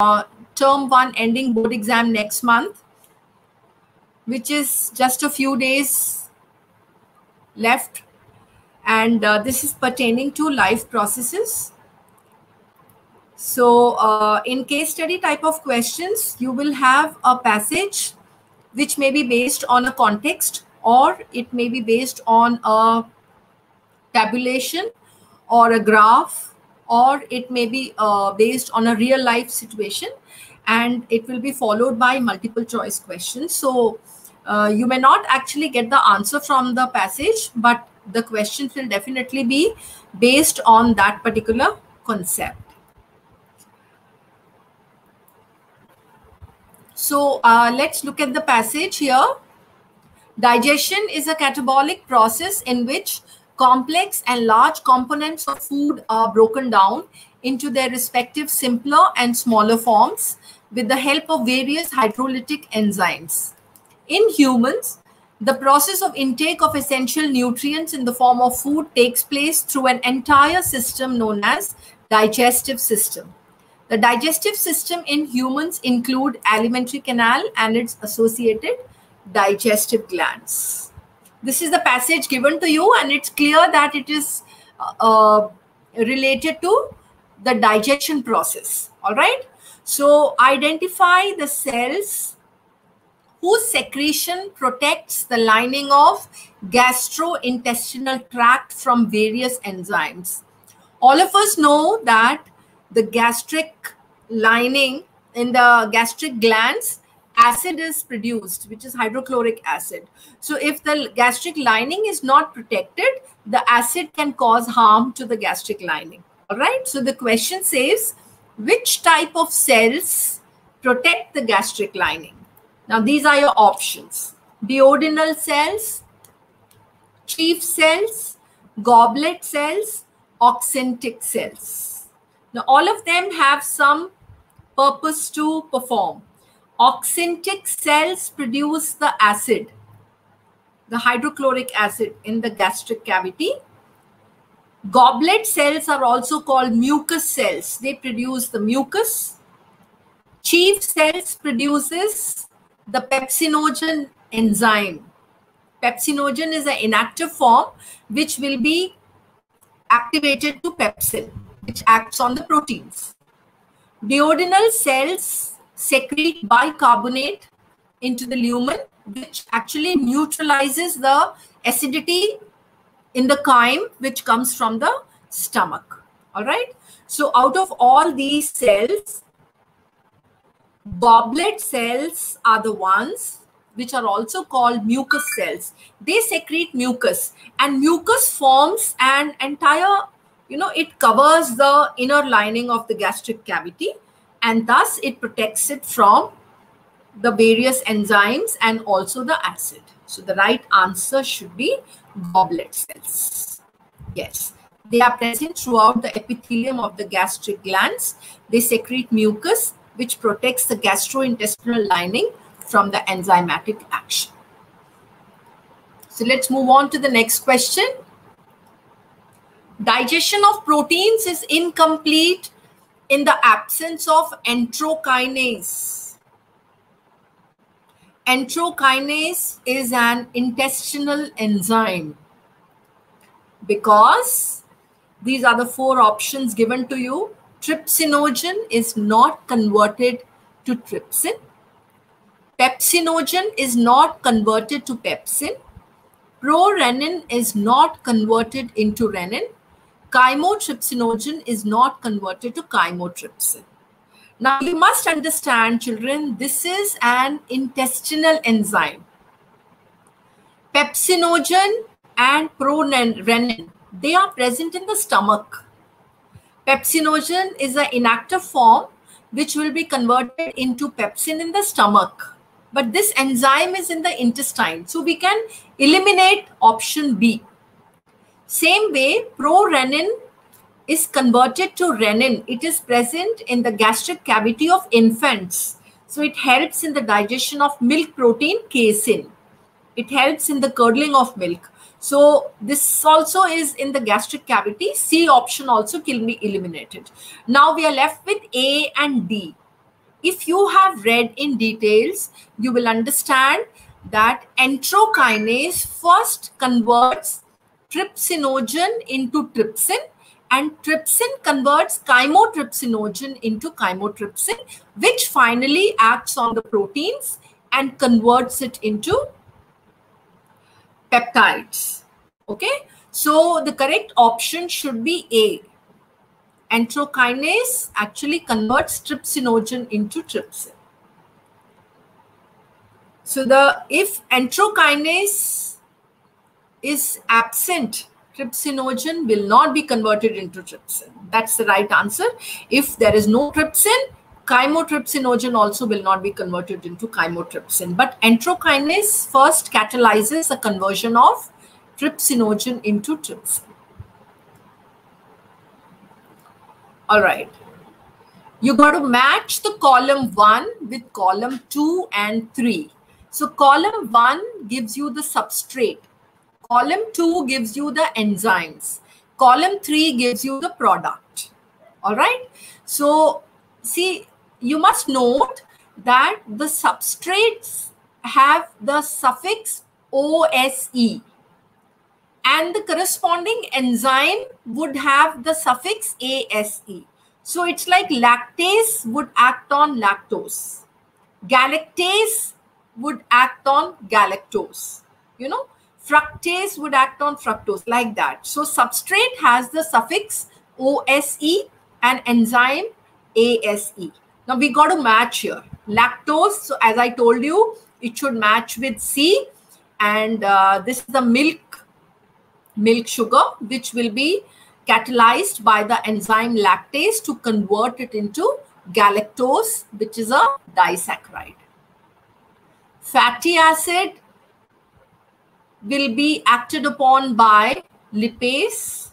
uh, term one ending board exam next month, which is just a few days left. And uh, this is pertaining to life processes. So uh, in case study type of questions, you will have a passage which may be based on a context or it may be based on a tabulation or a graph or it may be uh, based on a real life situation and it will be followed by multiple choice questions. So uh, you may not actually get the answer from the passage but the questions will definitely be based on that particular concept. So uh, let's look at the passage here. Digestion is a catabolic process in which complex and large components of food are broken down into their respective simpler and smaller forms with the help of various hydrolytic enzymes. In humans, the process of intake of essential nutrients in the form of food takes place through an entire system known as digestive system. The digestive system in humans include alimentary canal and its associated digestive glands this is the passage given to you and it's clear that it is uh, uh, related to the digestion process. All right? So identify the cells whose secretion protects the lining of gastrointestinal tract from various enzymes. All of us know that the gastric lining in the gastric glands acid is produced, which is hydrochloric acid. So if the gastric lining is not protected, the acid can cause harm to the gastric lining. All right. So the question says, which type of cells protect the gastric lining? Now, these are your options. Duodenal cells, chief cells, goblet cells, oxyntic cells. Now, all of them have some purpose to perform. Oxyntic cells produce the acid, the hydrochloric acid in the gastric cavity. Goblet cells are also called mucus cells. They produce the mucus. Chief cells produces the pepsinogen enzyme. Pepsinogen is an inactive form which will be activated to pepsin, which acts on the proteins. Duodenal cells secrete bicarbonate into the lumen, which actually neutralizes the acidity in the chyme, which comes from the stomach. All right. So out of all these cells, goblet cells are the ones which are also called mucus cells. They secrete mucus and mucus forms an entire, you know, it covers the inner lining of the gastric cavity and thus it protects it from the various enzymes and also the acid. So the right answer should be goblet cells. Yes, they are present throughout the epithelium of the gastric glands. They secrete mucus, which protects the gastrointestinal lining from the enzymatic action. So let's move on to the next question. Digestion of proteins is incomplete in the absence of enterokinase. Enterokinase is an intestinal enzyme because these are the four options given to you. Trypsinogen is not converted to trypsin. Pepsinogen is not converted to pepsin. Prorenin is not converted into renin chymotrypsinogen is not converted to chymotrypsin. Now, you must understand, children, this is an intestinal enzyme. Pepsinogen and prorenin, they are present in the stomach. Pepsinogen is an inactive form which will be converted into pepsin in the stomach. But this enzyme is in the intestine. So we can eliminate option B. Same way, prorenin is converted to renin. It is present in the gastric cavity of infants. So it helps in the digestion of milk protein casein. It helps in the curdling of milk. So this also is in the gastric cavity. C option also can be eliminated. Now we are left with A and D. if you have read in details, you will understand that enterokinase first converts trypsinogen into trypsin and trypsin converts chymotrypsinogen into chymotrypsin, which finally acts on the proteins and converts it into peptides. Okay, so the correct option should be A. Enterokinase actually converts trypsinogen into trypsin. So the if enterokinase is absent, trypsinogen will not be converted into trypsin. That's the right answer. If there is no trypsin, chymotrypsinogen also will not be converted into chymotrypsin. But enterokinase first catalyzes the conversion of trypsinogen into trypsin. All right. You got to match the column 1 with column 2 and 3. So column 1 gives you the substrate. Column 2 gives you the enzymes. Column 3 gives you the product. All right. So see, you must note that the substrates have the suffix OSE and the corresponding enzyme would have the suffix ASE. So it's like lactase would act on lactose. Galactase would act on galactose. You know, fructase would act on fructose like that. So substrate has the suffix OSE and enzyme ASE. Now we got to match here. Lactose, so as I told you, it should match with C. And uh, this is the milk, milk sugar, which will be catalyzed by the enzyme lactase to convert it into galactose, which is a disaccharide. Fatty acid will be acted upon by lipase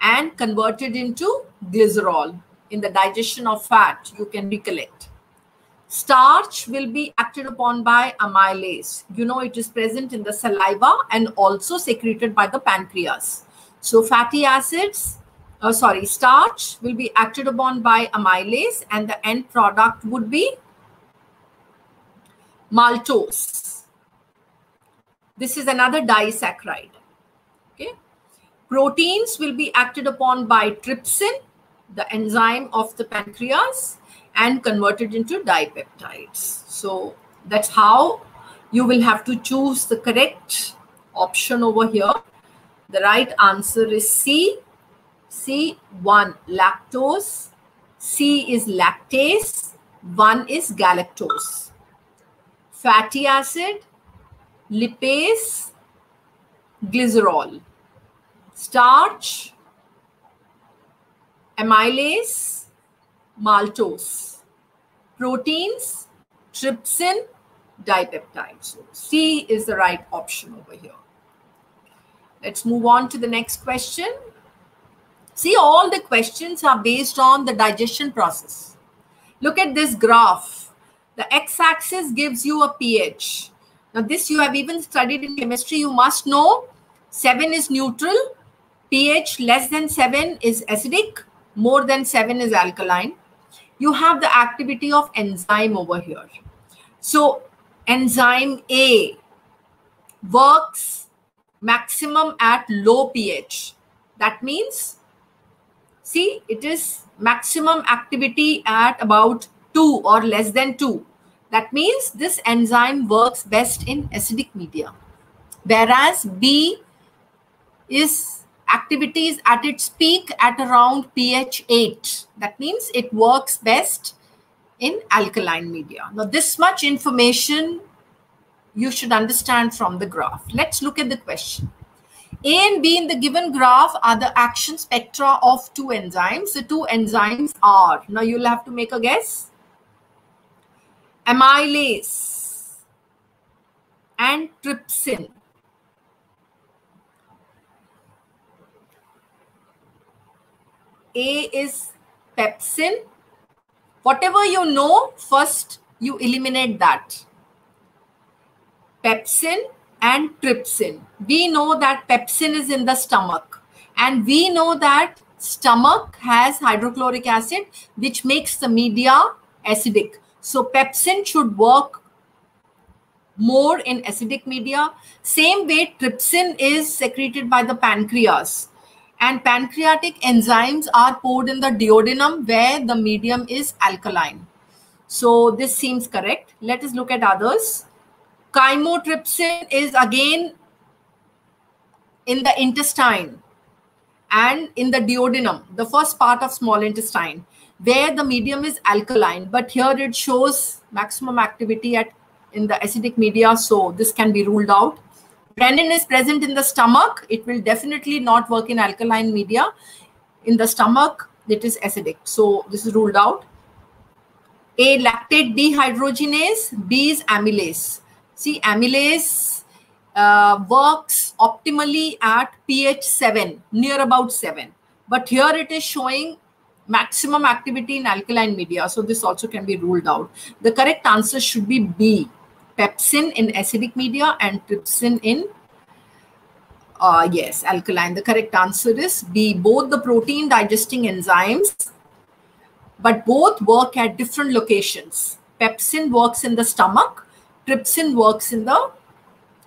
and converted into glycerol in the digestion of fat, you can recollect. Starch will be acted upon by amylase. You know, it is present in the saliva and also secreted by the pancreas. So fatty acids, uh, sorry, starch will be acted upon by amylase and the end product would be maltose. This is another disaccharide. Okay. Proteins will be acted upon by trypsin, the enzyme of the pancreas, and converted into dipeptides. So that's how you will have to choose the correct option over here. The right answer is C. C, 1 lactose. C is lactase. 1 is galactose fatty acid, lipase, glycerol, starch, amylase, maltose, proteins, trypsin, dipeptide. So C is the right option over here. Let's move on to the next question. See, all the questions are based on the digestion process. Look at this graph. The x-axis gives you a pH. Now this you have even studied in chemistry. You must know 7 is neutral, pH less than 7 is acidic, more than 7 is alkaline. You have the activity of enzyme over here. So enzyme A works maximum at low pH. That means, see, it is maximum activity at about 2 or less than 2. That means this enzyme works best in acidic media. Whereas B is activity is at its peak at around pH 8. That means it works best in alkaline media. Now this much information you should understand from the graph. Let's look at the question. A and B in the given graph are the action spectra of two enzymes. The two enzymes are, now you'll have to make a guess amylase and trypsin. A is pepsin. Whatever you know, first you eliminate that. Pepsin and trypsin. We know that pepsin is in the stomach. And we know that stomach has hydrochloric acid, which makes the media acidic. So pepsin should work more in acidic media. Same way trypsin is secreted by the pancreas. And pancreatic enzymes are poured in the duodenum where the medium is alkaline. So this seems correct. Let us look at others. Chymotrypsin is again in the intestine and in the duodenum, the first part of small intestine, where the medium is alkaline. But here it shows maximum activity at in the acidic media, so this can be ruled out. Renin is present in the stomach. It will definitely not work in alkaline media. In the stomach, it is acidic. So this is ruled out. A lactate dehydrogenase, B is amylase. See, amylase uh, works optimally at pH 7, near about 7. But here it is showing maximum activity in alkaline media. So this also can be ruled out. The correct answer should be B, pepsin in acidic media and trypsin in, uh, yes, alkaline. The correct answer is B, both the protein digesting enzymes, but both work at different locations. Pepsin works in the stomach trypsin works in the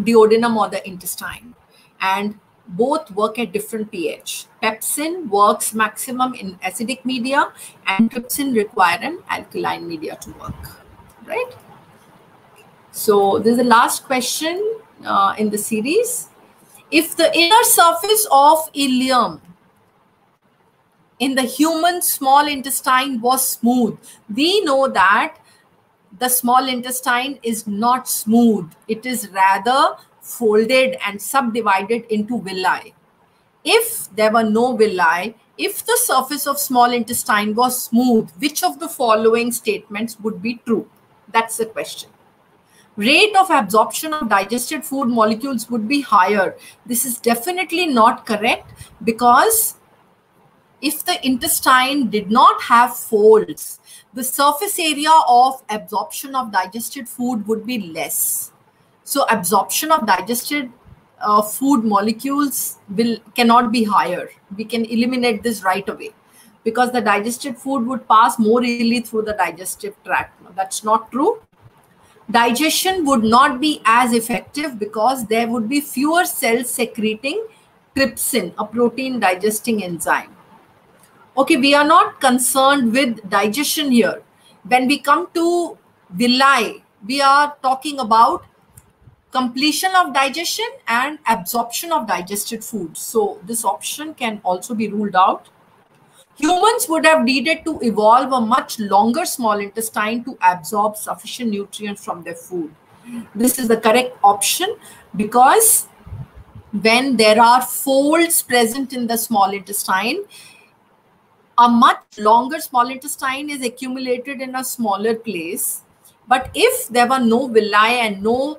duodenum or the intestine and both work at different pH. Pepsin works maximum in acidic media and trypsin require an alkaline media to work, right? So this is the last question uh, in the series. If the inner surface of ileum in the human small intestine was smooth, we know that the small intestine is not smooth. It is rather folded and subdivided into villi. If there were no villi, if the surface of small intestine was smooth, which of the following statements would be true? That's the question. Rate of absorption of digested food molecules would be higher. This is definitely not correct because if the intestine did not have folds, the surface area of absorption of digested food would be less. So absorption of digested uh, food molecules will cannot be higher. We can eliminate this right away because the digested food would pass more easily through the digestive tract. No, that's not true. Digestion would not be as effective because there would be fewer cells secreting trypsin, a protein digesting enzyme okay we are not concerned with digestion here when we come to villi we are talking about completion of digestion and absorption of digested food. So this option can also be ruled out. Humans would have needed to evolve a much longer small intestine to absorb sufficient nutrients from their food. This is the correct option because when there are folds present in the small intestine a much longer small intestine is accumulated in a smaller place. But if there were no villi and no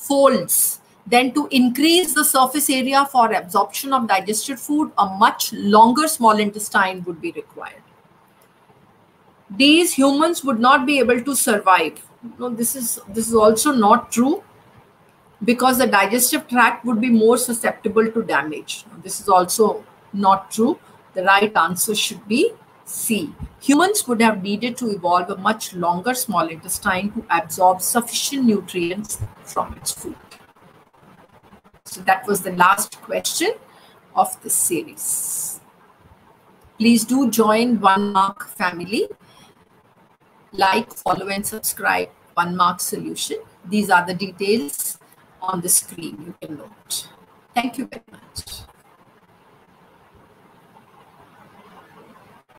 folds, then to increase the surface area for absorption of digested food, a much longer small intestine would be required. These humans would not be able to survive. No, this is this is also not true because the digestive tract would be more susceptible to damage. This is also not true the right answer should be C. Humans would have needed to evolve a much longer small intestine to absorb sufficient nutrients from its food. So that was the last question of this series. Please do join One Mark family. Like, follow and subscribe One Mark Solution. These are the details on the screen you can note. Thank you very much.